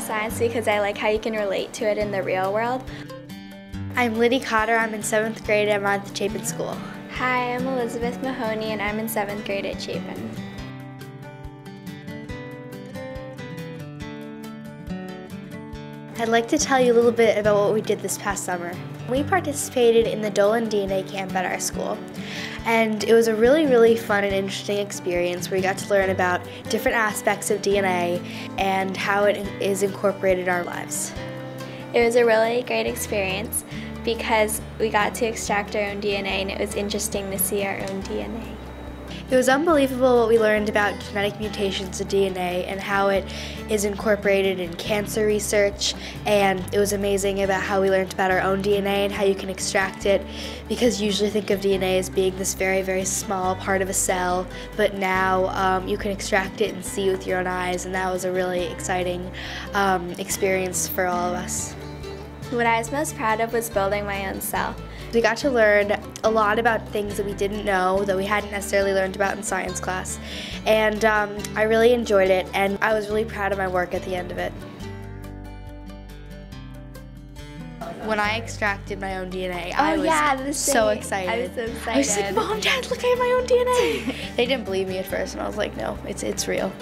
science because I like how you can relate to it in the real world. I'm Liddy Cotter. I'm in seventh grade. I'm at the Chapin School. Hi, I'm Elizabeth Mahoney and I'm in seventh grade at Chapin. I'd like to tell you a little bit about what we did this past summer. We participated in the Dolan DNA camp at our school, and it was a really, really fun and interesting experience where we got to learn about different aspects of DNA and how it is incorporated in our lives. It was a really great experience because we got to extract our own DNA and it was interesting to see our own DNA. It was unbelievable what we learned about genetic mutations of DNA and how it is incorporated in cancer research. And it was amazing about how we learned about our own DNA and how you can extract it because you usually think of DNA as being this very, very small part of a cell. But now um, you can extract it and see with your own eyes. And that was a really exciting um, experience for all of us. What I was most proud of was building my own cell. We got to learn a lot about things that we didn't know, that we hadn't necessarily learned about in science class. And um, I really enjoyed it, and I was really proud of my work at the end of it. When I extracted my own DNA, oh, I was yeah, so excited. I was so excited. I was like, Mom, Dad, look at my own DNA. they didn't believe me at first, and I was like, no, it's, it's real.